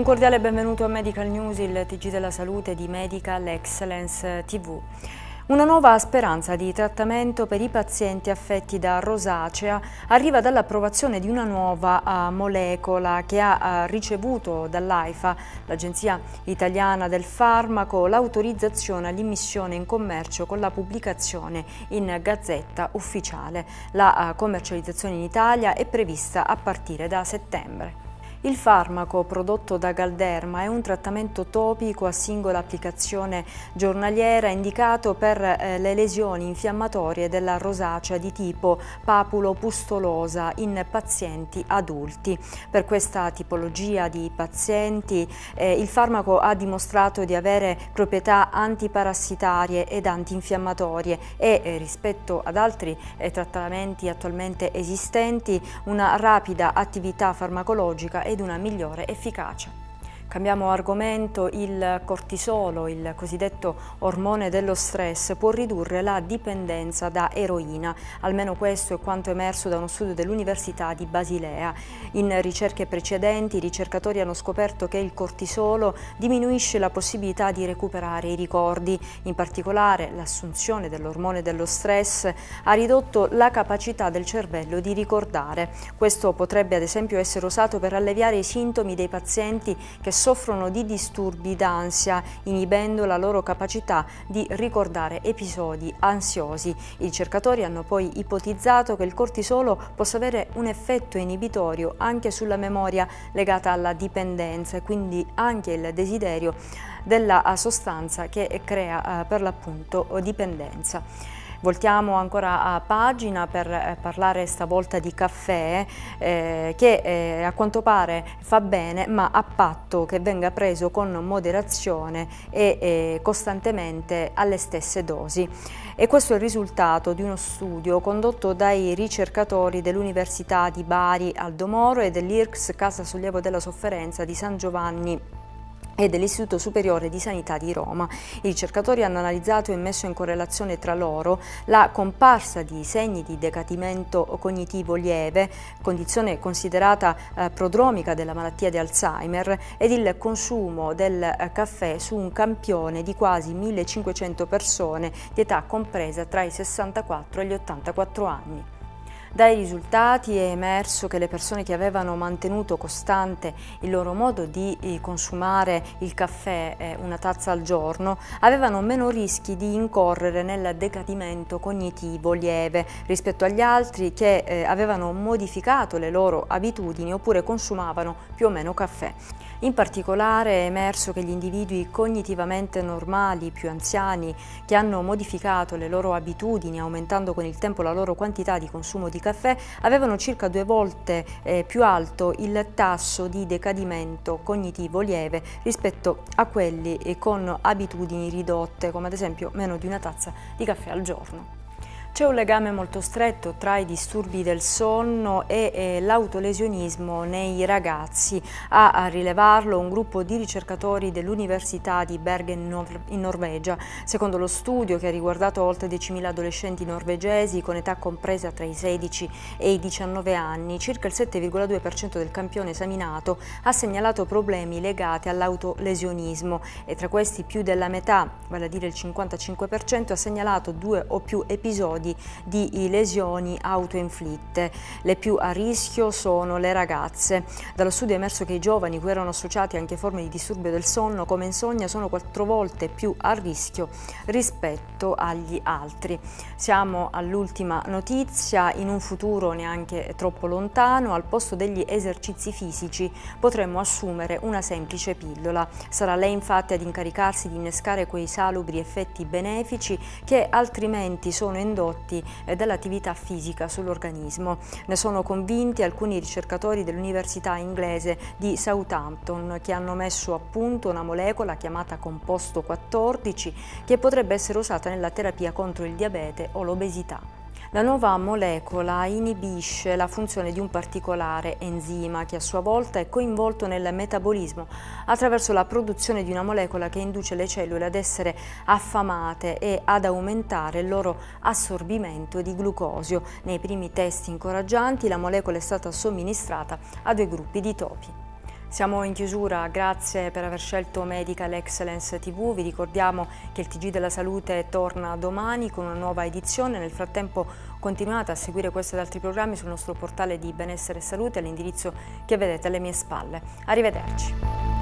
Un cordiale benvenuto a Medical News, il TG della salute di Medical Excellence TV. Una nuova speranza di trattamento per i pazienti affetti da rosacea arriva dall'approvazione di una nuova uh, molecola che ha uh, ricevuto dall'AIFA, l'Agenzia Italiana del Farmaco, l'autorizzazione all'immissione in commercio con la pubblicazione in Gazzetta Ufficiale. La uh, commercializzazione in Italia è prevista a partire da settembre. Il farmaco prodotto da Galderma è un trattamento topico a singola applicazione giornaliera indicato per eh, le lesioni infiammatorie della rosacea di tipo papulo-pustolosa in pazienti adulti. Per questa tipologia di pazienti eh, il farmaco ha dimostrato di avere proprietà antiparassitarie ed antinfiammatorie e eh, rispetto ad altri eh, trattamenti attualmente esistenti una rapida attività farmacologica ed una migliore efficacia. Cambiamo argomento, il cortisolo, il cosiddetto ormone dello stress, può ridurre la dipendenza da eroina, almeno questo è quanto emerso da uno studio dell'Università di Basilea. In ricerche precedenti i ricercatori hanno scoperto che il cortisolo diminuisce la possibilità di recuperare i ricordi, in particolare l'assunzione dell'ormone dello stress ha ridotto la capacità del cervello di ricordare. Questo potrebbe ad esempio essere usato per alleviare i sintomi dei pazienti che soffrono di disturbi d'ansia, inibendo la loro capacità di ricordare episodi ansiosi. I ricercatori hanno poi ipotizzato che il cortisolo possa avere un effetto inibitorio anche sulla memoria legata alla dipendenza e quindi anche il desiderio della sostanza che crea eh, per l'appunto dipendenza. Voltiamo ancora a pagina per eh, parlare stavolta di caffè eh, che eh, a quanto pare fa bene ma a patto che venga preso con moderazione e eh, costantemente alle stesse dosi. E questo è il risultato di uno studio condotto dai ricercatori dell'Università di Bari Aldo Moro e dell'IRCS Casa Sollievo della Sofferenza di San Giovanni e dell'Istituto Superiore di Sanità di Roma. I ricercatori hanno analizzato e messo in correlazione tra loro la comparsa di segni di decadimento cognitivo lieve, condizione considerata eh, prodromica della malattia di Alzheimer, ed il consumo del eh, caffè su un campione di quasi 1500 persone di età compresa tra i 64 e gli 84 anni. Dai risultati è emerso che le persone che avevano mantenuto costante il loro modo di eh, consumare il caffè eh, una tazza al giorno avevano meno rischi di incorrere nel decadimento cognitivo lieve rispetto agli altri che eh, avevano modificato le loro abitudini oppure consumavano più o meno caffè. In particolare è emerso che gli individui cognitivamente normali, più anziani, che hanno modificato le loro abitudini aumentando con il tempo la loro quantità di consumo di caffè, avevano circa due volte eh, più alto il tasso di decadimento cognitivo lieve rispetto a quelli eh, con abitudini ridotte, come ad esempio meno di una tazza di caffè al giorno. C'è un legame molto stretto tra i disturbi del sonno e, e l'autolesionismo nei ragazzi. A, a, rilevarlo un gruppo di ricercatori dell'Università di Bergen in Norvegia. Secondo lo studio che ha riguardato oltre 10.000 adolescenti norvegesi con età compresa tra i 16 e i 19 anni, circa il 7,2% del campione esaminato ha segnalato problemi legati all'autolesionismo e tra questi più della metà, vale a dire il 55%, ha segnalato due o più episodi episodi di lesioni autoinflitte. Le più a rischio sono le ragazze. Dallo studio è emerso che i giovani cui erano associati anche forme di disturbio del sonno come insonnia sono quattro volte più a rischio rispetto agli altri. Siamo all'ultima notizia, in un futuro neanche troppo lontano, al posto degli esercizi fisici potremmo assumere una semplice pillola. Sarà lei infatti ad incaricarsi di innescare quei salubri effetti benefici che altrimenti sono indotti prodotti eh, dall'attività fisica sull'organismo. Ne sono convinti alcuni ricercatori dell'Università inglese di Southampton che hanno messo a punto una molecola chiamata composto 14 che potrebbe essere usata nella terapia contro il diabete o l'obesità. La nuova molecola inibisce la funzione di un particolare enzima che a sua volta è coinvolto nel metabolismo attraverso la produzione di una molecola che induce le cellule ad essere affamate e ad aumentare il loro assorbimento di glucosio. Nei primi test incoraggianti la molecola è stata somministrata a due gruppi di topi. Siamo in chiusura, grazie per aver scelto Medical Excellence TV, vi ricordiamo che il TG della Salute torna domani con una nuova edizione, nel frattempo continuate a seguire questo ed altri programmi sul nostro portale di benessere e salute all'indirizzo che vedete alle mie spalle. Arrivederci.